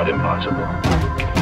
not impossible.